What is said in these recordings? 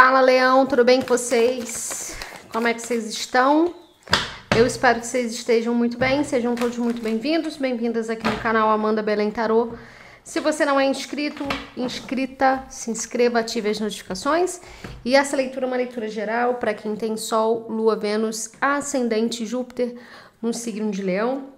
Fala, Leão, tudo bem com vocês? Como é que vocês estão? Eu espero que vocês estejam muito bem, sejam todos muito bem-vindos, bem-vindas aqui no canal Amanda Belém Tarô. Se você não é inscrito, inscrita, se inscreva, ative as notificações. E essa leitura é uma leitura geral para quem tem Sol, Lua, Vênus, Ascendente Júpiter no signo de Leão.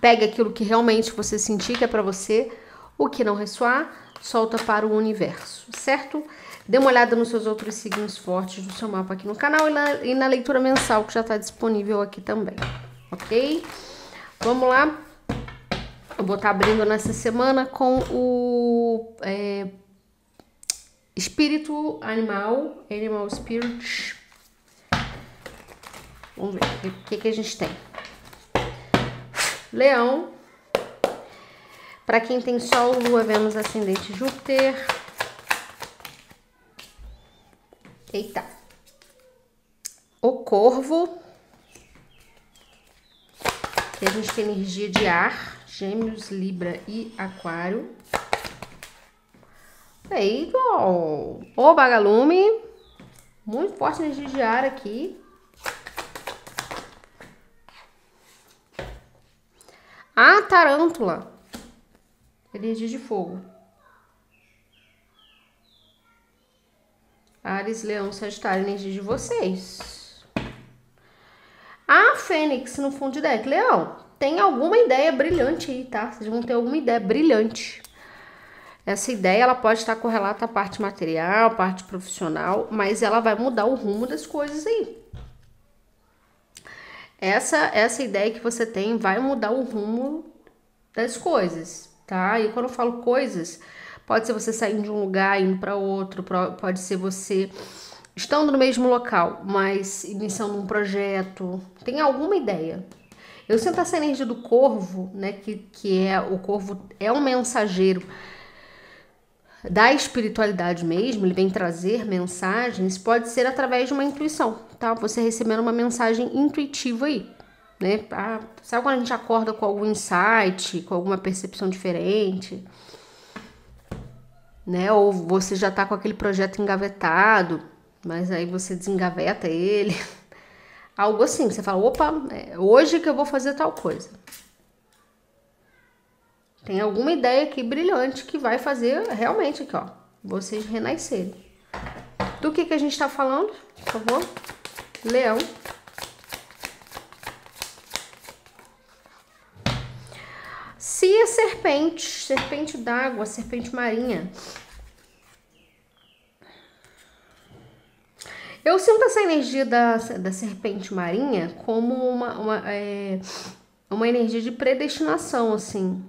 Pegue aquilo que realmente você sentir que é para você, o que não ressoar, solta para o universo, certo? Dê uma olhada nos seus outros signos fortes do seu mapa aqui no canal e na, e na leitura mensal que já está disponível aqui também, ok? Vamos lá. Eu vou estar tá abrindo nessa semana com o é, espírito animal, animal spirit. Vamos ver o que, que a gente tem. Leão. Para quem tem Sol, Lua, Vênus, Ascendente, Júpiter. Eita. O corvo. Que a gente tem energia de ar. Gêmeos, Libra e Aquário. Aí, ó. O Bagalume. Muito forte energia de ar aqui. A tarântula. Energia de fogo. Ares, Leão, Sagitário, energia de vocês. A Fênix no fundo de deck. Leão, tem alguma ideia brilhante aí, tá? Vocês vão ter alguma ideia brilhante. Essa ideia, ela pode estar correlata à parte material, parte profissional, mas ela vai mudar o rumo das coisas aí. Essa, essa ideia que você tem vai mudar o rumo das coisas, tá? E quando eu falo coisas, Pode ser você saindo de um lugar indo para outro, pode ser você estando no mesmo local, mas iniciando um projeto. Tem alguma ideia? Eu sinto essa energia do corvo, né? Que, que é o corvo é um mensageiro da espiritualidade mesmo, ele vem trazer mensagens, pode ser através de uma intuição, tá? Você recebendo uma mensagem intuitiva aí, né? Ah, sabe quando a gente acorda com algum insight, com alguma percepção diferente? Né? Ou você já tá com aquele projeto engavetado, mas aí você desengaveta ele. Algo assim, você fala, opa, é hoje que eu vou fazer tal coisa. Tem alguma ideia aqui brilhante que vai fazer realmente aqui, ó, vocês renascerem. Do que que a gente tá falando, por favor? Leão. Se a serpente, serpente d'água, serpente marinha. Eu sinto essa energia da, da serpente marinha como uma, uma, é, uma energia de predestinação, assim.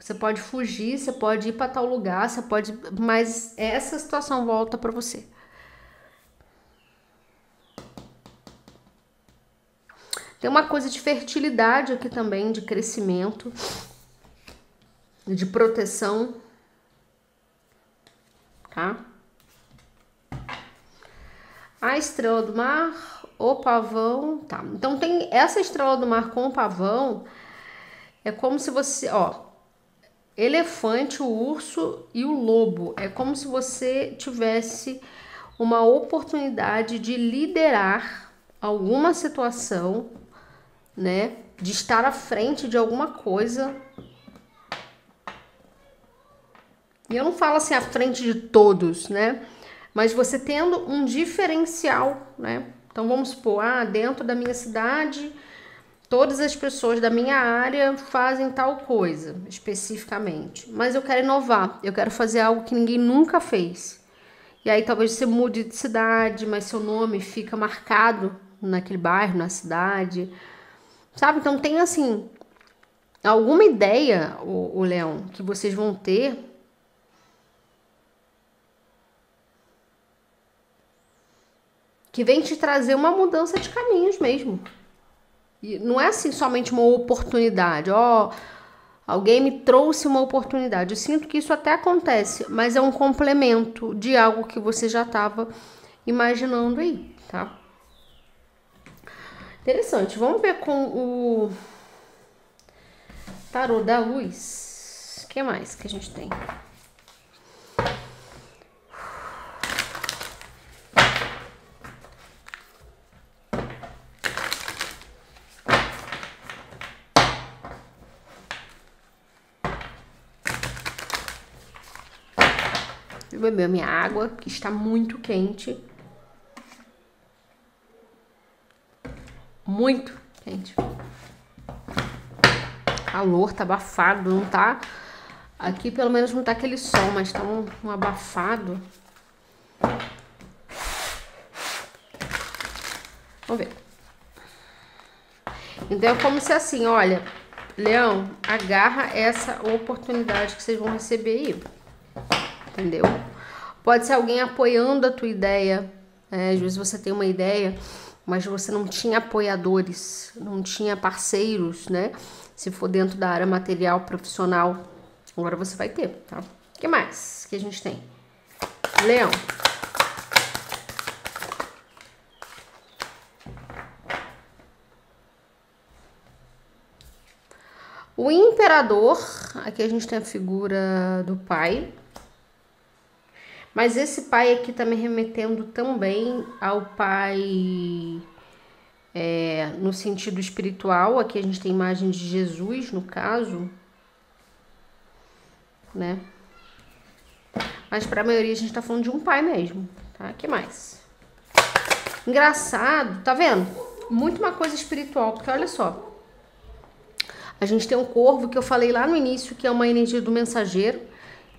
Você pode fugir, você pode ir para tal lugar, você pode. Mas essa situação volta para você. Tem uma coisa de fertilidade aqui também, de crescimento de proteção, tá? A estrela do mar, o pavão, tá? Então tem essa estrela do mar com o pavão, é como se você, ó, elefante, o urso e o lobo, é como se você tivesse uma oportunidade de liderar alguma situação, né? De estar à frente de alguma coisa E eu não falo assim à frente de todos, né? Mas você tendo um diferencial, né? Então vamos supor, ah, dentro da minha cidade, todas as pessoas da minha área fazem tal coisa, especificamente. Mas eu quero inovar, eu quero fazer algo que ninguém nunca fez. E aí talvez você mude de cidade, mas seu nome fica marcado naquele bairro, na cidade. Sabe? Então tem assim, alguma ideia, o, o Leão, que vocês vão ter que vem te trazer uma mudança de caminhos mesmo. E não é assim somente uma oportunidade, ó, alguém me trouxe uma oportunidade. Eu sinto que isso até acontece, mas é um complemento de algo que você já estava imaginando aí, tá? Interessante. Vamos ver com o tarô da luz. O que mais que a gente tem? Eu beber minha água, que está muito quente. Muito quente. Calor, tá abafado, não tá. Aqui pelo menos não tá aquele sol, mas tá um, um abafado. Vamos ver. Então é como se assim, olha, Leão, agarra essa oportunidade que vocês vão receber aí. Entendeu? Pode ser alguém apoiando a tua ideia. Né? Às vezes você tem uma ideia, mas você não tinha apoiadores, não tinha parceiros, né? Se for dentro da área material, profissional, agora você vai ter, tá? O que mais que a gente tem? Leão. O imperador, aqui a gente tem a figura do pai. Mas esse pai aqui tá me remetendo também ao pai é, no sentido espiritual. Aqui a gente tem imagem de Jesus, no caso. Né? Mas para a maioria a gente tá falando de um pai mesmo, tá? que mais? Engraçado, tá vendo? Muito uma coisa espiritual, porque olha só. A gente tem um corvo que eu falei lá no início, que é uma energia do mensageiro,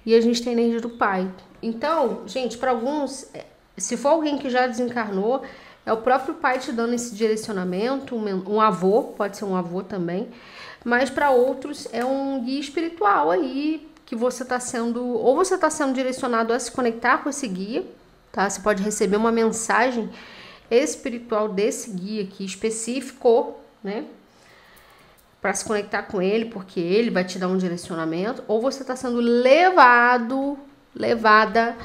e a gente tem a energia do pai. Então, gente, para alguns, é, se for alguém que já desencarnou, é o próprio pai te dando esse direcionamento, um, avô, pode ser um avô também, mas para outros é um guia espiritual aí que você está sendo, ou você está sendo direcionado a se conectar com esse guia, tá? Você pode receber uma mensagem espiritual desse guia aqui específico, né? para se conectar com ele, porque ele vai te dar um direcionamento, ou você está sendo levado, levada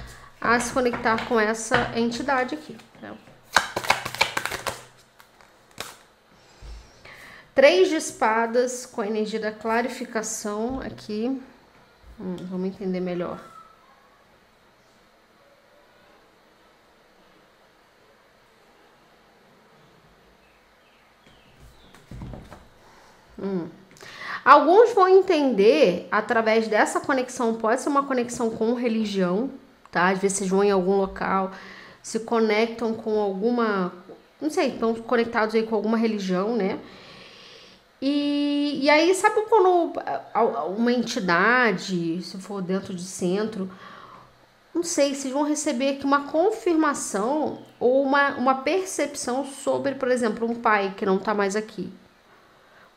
a se conectar com essa entidade aqui. Né? Três de espadas com a energia da clarificação aqui. Hum, vamos entender melhor. Hum. Alguns vão entender através dessa conexão, pode ser uma conexão com religião, tá? Às vezes vocês vão em algum local, se conectam com alguma, não sei, estão conectados aí com alguma religião, né? E, e aí, sabe quando uma entidade, se for dentro de centro, não sei, vocês vão receber aqui uma confirmação ou uma, uma percepção sobre, por exemplo, um pai que não tá mais aqui,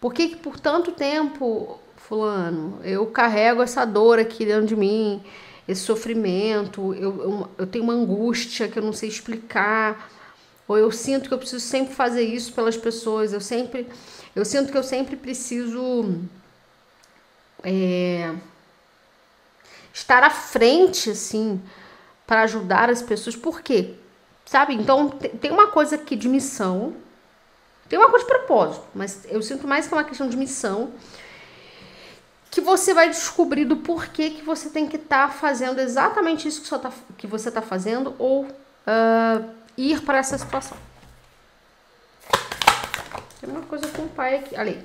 por que, que por tanto tempo, fulano, eu carrego essa dor aqui dentro de mim, esse sofrimento, eu, eu, eu tenho uma angústia que eu não sei explicar, ou eu sinto que eu preciso sempre fazer isso pelas pessoas, eu sempre, eu sinto que eu sempre preciso é, estar à frente, assim, para ajudar as pessoas. Por quê? Sabe? Então, tem uma coisa aqui de missão, tem uma coisa de propósito, mas eu sinto mais que é uma questão de missão que você vai descobrir do porquê que você tem que estar tá fazendo exatamente isso que, tá, que você está fazendo ou uh, ir para essa situação. Tem uma coisa com o pai aqui. Ali.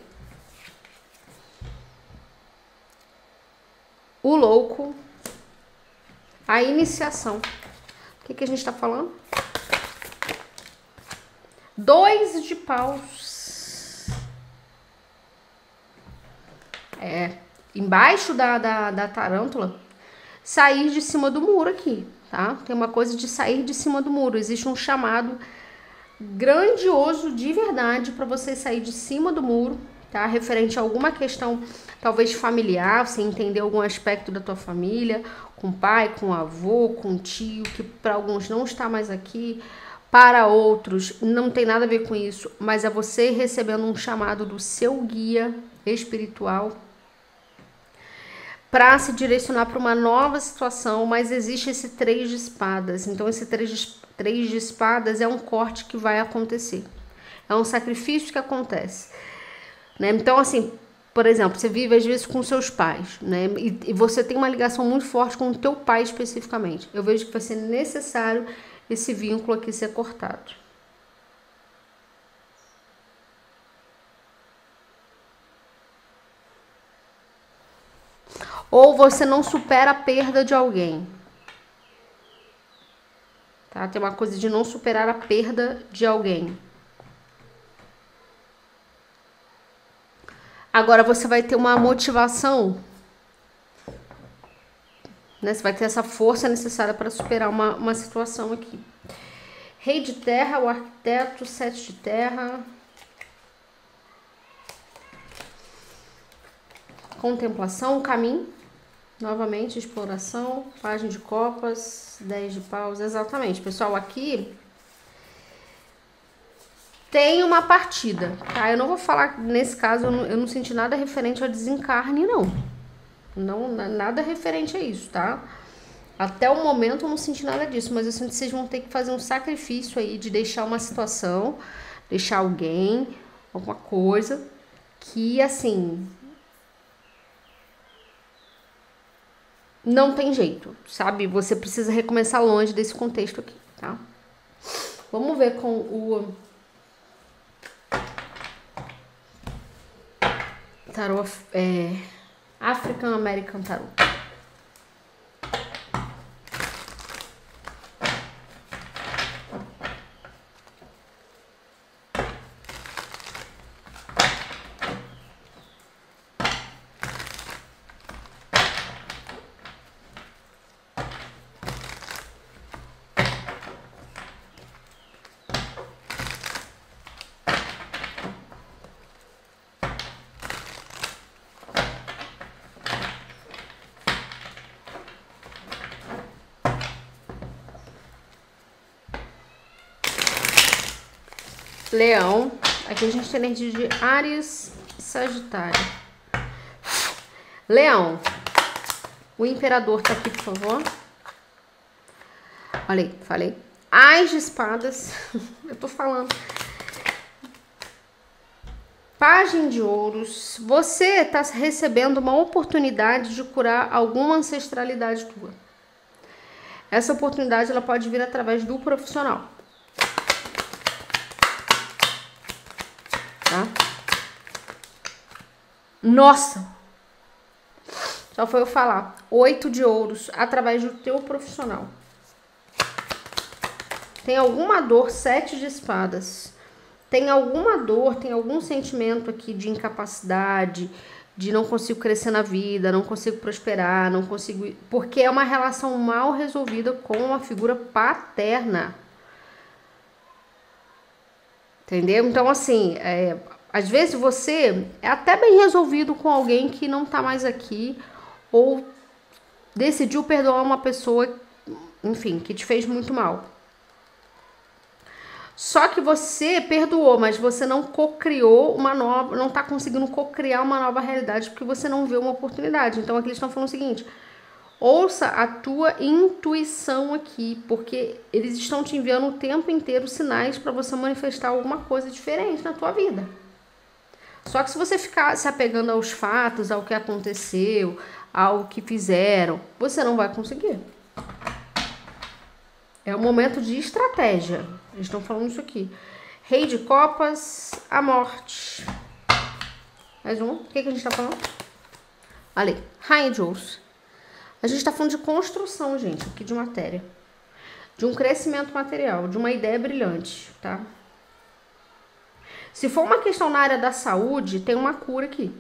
O louco. A iniciação. O que, que a gente está falando? Dois de paus. É, embaixo da, da, da tarântula, sair de cima do muro aqui, tá? Tem uma coisa de sair de cima do muro. Existe um chamado grandioso de verdade para você sair de cima do muro, tá? Referente a alguma questão, talvez familiar, você entender algum aspecto da tua família, com pai, com avô, com tio, que para alguns não está mais aqui, para outros não tem nada a ver com isso, mas é você recebendo um chamado do seu guia espiritual para se direcionar para uma nova situação, mas existe esse três de espadas. Então esse três de, três de espadas é um corte que vai acontecer. É um sacrifício que acontece. Né? Então, assim, por exemplo, você vive às vezes com seus pais, né? E, e você tem uma ligação muito forte com o teu pai especificamente. Eu vejo que vai ser necessário esse vínculo aqui ser cortado. Ou você não supera a perda de alguém. Tá? Tem uma coisa de não superar a perda de alguém. Agora você vai ter uma motivação, né? Você vai ter essa força necessária para superar uma, uma situação aqui. Rei de terra, o arquiteto, sete de terra. Contemplação, caminho. Novamente, exploração, página de copas, 10 de paus. Exatamente, pessoal, aqui tem uma partida, tá? Eu não vou falar, nesse caso, eu não, eu não senti nada referente ao desencarne, não. Não, nada referente a isso, tá? Até o momento eu não senti nada disso, mas eu sinto que vocês vão ter que fazer um sacrifício aí de deixar uma situação, deixar alguém, alguma coisa que, assim, não tem jeito, sabe? Você precisa recomeçar longe desse contexto aqui, tá? Vamos ver com o tarô é, African American Tarot. Leão. Aqui a gente tem energia de Ares e Sagitário. Leão. O imperador tá aqui, por favor. Olha aí, falei. As de espadas. Eu tô falando. Pagem de ouros. Você tá recebendo uma oportunidade de curar alguma ancestralidade tua. Essa oportunidade ela pode vir através do profissional. Nossa! Só foi eu falar. Oito de ouros através do teu profissional. Tem alguma dor, sete de espadas. Tem alguma dor, tem algum sentimento aqui de incapacidade, de não consigo crescer na vida, não consigo prosperar, não consigo. Porque é uma relação mal resolvida com uma figura paterna. Entendeu? Então, assim, é, às vezes você é até bem resolvido com alguém que não tá mais aqui ou decidiu perdoar uma pessoa, enfim, que te fez muito mal. Só que você perdoou, mas você não cocriou uma nova, não tá conseguindo cocriar uma nova realidade porque você não vê uma oportunidade. Então aqui eles estão falando o seguinte: Ouça a tua intuição aqui, porque eles estão te enviando o tempo inteiro sinais para você manifestar alguma coisa diferente na tua vida. Só que se você ficar se apegando aos fatos, ao que aconteceu, ao que fizeram, você não vai conseguir. É um momento de estratégia. Eles estão falando isso aqui. Rei de Copas, a morte. Mais um. O que, que a gente está falando? Ali. Rainha de Ouros. A gente está falando de construção, gente, aqui de matéria. De um crescimento material, de uma ideia brilhante, tá? Se for uma questão na área da saúde, tem uma cura aqui.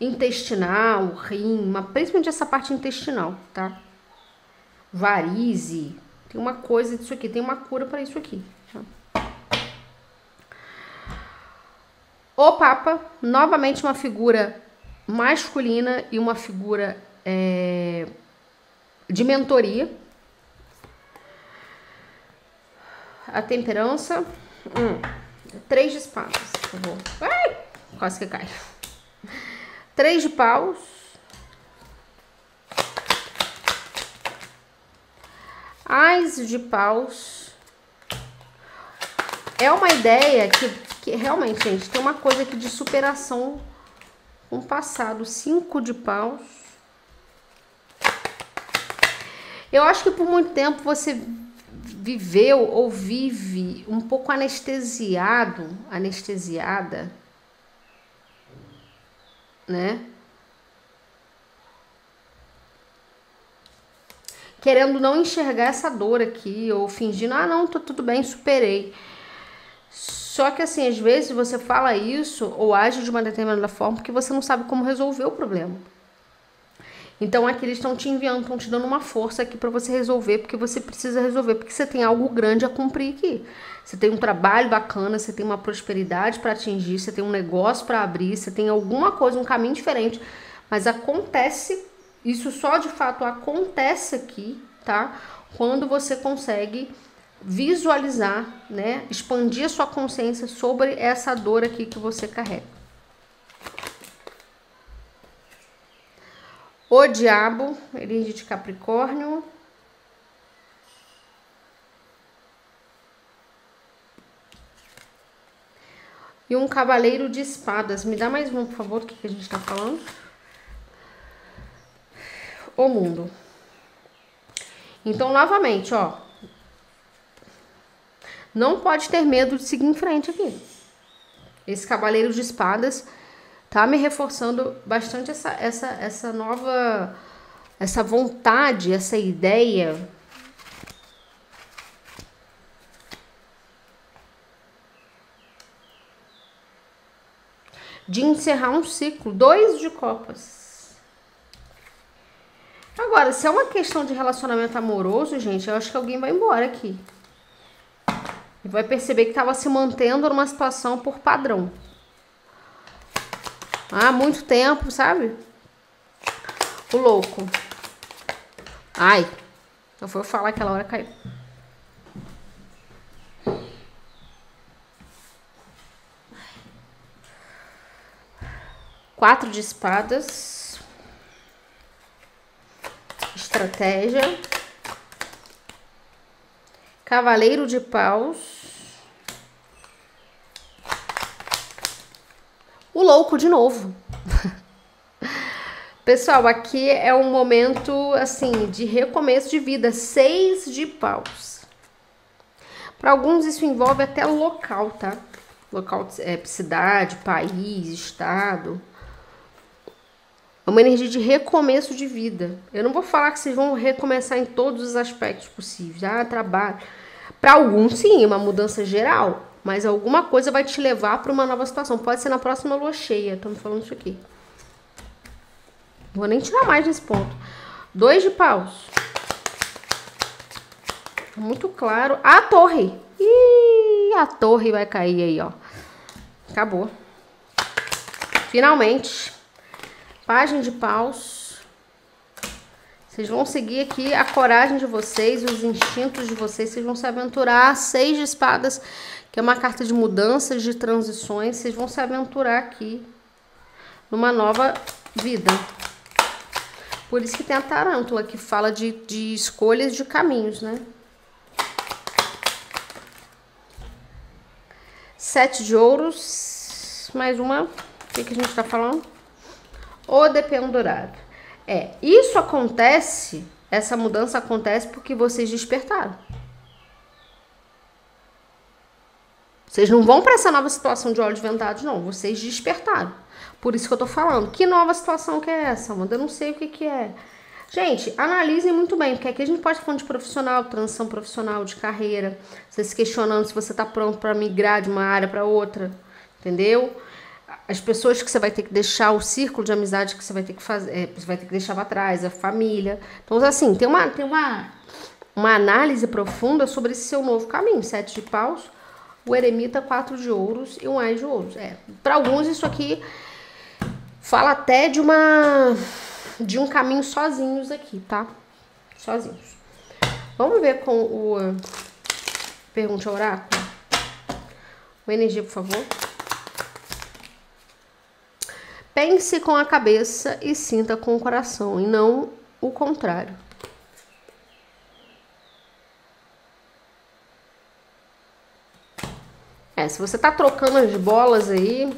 Intestinal, rim, uma, principalmente essa parte intestinal, tá? Varize, tem uma coisa disso aqui, tem uma cura para isso aqui. Tá? O Papa, novamente uma figura masculina e uma figura é, de mentoria. A temperança. Hum, três de espadas, favor. Ai, quase que cai. Três de paus. Ais de paus. É uma ideia que, que realmente, gente, tem uma coisa aqui de superação um passado, cinco de paus. Eu acho que por muito tempo você viveu ou vive um pouco anestesiado, anestesiada, né? querendo não enxergar essa dor aqui, ou fingindo, ah, não, tô tudo bem, superei. Só que assim, às vezes você fala isso ou age de uma determinada forma porque você não sabe como resolver o problema. Então aqui eles estão te enviando, estão te dando uma força aqui para você resolver, porque você precisa resolver, porque você tem algo grande a cumprir aqui. Você tem um trabalho bacana, você tem uma prosperidade para atingir, você tem um negócio para abrir, você tem alguma coisa, um caminho diferente, mas acontece, isso só de fato acontece aqui, tá? Quando você consegue visualizar, né, expandir a sua consciência sobre essa dor aqui que você carrega. O diabo, energia de Capricórnio. E um cavaleiro de espadas. Me dá mais um, por favor, do que, que a gente tá falando. O mundo. Então, novamente, ó. Não pode ter medo de seguir em frente aqui. Esse cavaleiro de espadas tá me reforçando bastante essa, essa, essa nova, essa vontade, essa ideia. De encerrar um ciclo, dois de copas. Agora, se é uma questão de relacionamento amoroso, gente, eu acho que alguém vai embora aqui. E vai perceber que estava se mantendo numa situação por padrão. Há muito tempo, sabe? O louco. Ai. Eu falar aquela hora caiu. Quatro de espadas. Estratégia. Cavaleiro de paus. O louco de novo. Pessoal, aqui é um momento assim de recomeço de vida, seis de paus. Para alguns isso envolve até local, tá? Local, é, cidade, país, estado. É uma energia de recomeço de vida. Eu não vou falar que vocês vão recomeçar em todos os aspectos possíveis. Ah, trabalho. Para alguns, sim, uma mudança geral. Mas alguma coisa vai te levar para uma nova situação. Pode ser na próxima lua cheia. Estamos falando isso aqui. Não vou nem tirar mais nesse ponto. Dois de paus. Muito claro. A torre. Ih, a torre vai cair aí, ó. Acabou. Finalmente. Página de paus. Vocês vão seguir aqui a coragem de vocês, os instintos de vocês. Vocês vão se aventurar. Seis de espadas, que é uma carta de mudanças, de transições. Vocês vão se aventurar aqui numa nova vida. Por isso que tem a tarântula, que fala de, de escolhas de caminhos, né? Sete de ouros. Mais uma. O que, que a gente tá falando? O dependurado. É, isso acontece, essa mudança acontece porque vocês despertaram. Vocês não vão para essa nova situação de olhos vendados, não. Vocês despertaram. Por isso que eu tô falando. Que nova situação que é essa, Amanda? Eu não sei o que que é. Gente, analisem muito bem, porque aqui a gente pode falar de profissional, transição profissional, de carreira. Você se questionando se você tá pronto para migrar de uma área para outra, entendeu? as pessoas que você vai ter que deixar, o círculo de amizade que você vai ter que fazer, é, você vai ter que deixar para trás, a família. Então, assim, tem uma, tem uma, uma análise profunda sobre esse seu novo caminho. Sete de paus, o eremita, quatro de ouros e um ais de ouros. É, para alguns isso aqui fala até de uma de um caminho sozinhos aqui, tá? Sozinhos. Vamos ver com o pergunte ao oráculo. Uma energia, por favor. Pense com a cabeça e sinta com o coração, e não o contrário. É, se você tá trocando as bolas aí,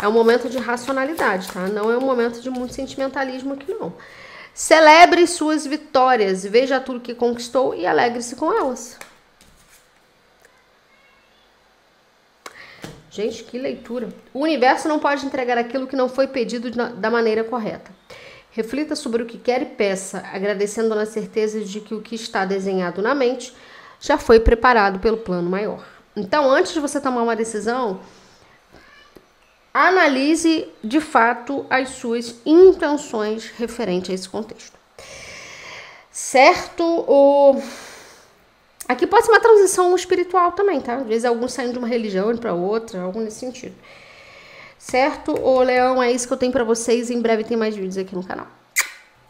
é um momento de racionalidade, tá? Não é um momento de muito sentimentalismo aqui, não. Celebre suas vitórias, veja tudo que conquistou e alegre-se com elas. Gente, que leitura. O universo não pode entregar aquilo que não foi pedido da maneira correta. Reflita sobre o que quer e peça, agradecendo na certeza de que o que está desenhado na mente já foi preparado pelo plano maior. Então, antes de você tomar uma decisão, analise de fato as suas intenções referente a esse contexto. Certo? O... Aqui pode ser uma transição espiritual também, tá? Às vezes alguns saem de uma religião para outra, algo nesse sentido. Certo? O Leão, é isso que eu tenho para vocês. Em breve tem mais vídeos aqui no canal.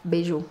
Beijo.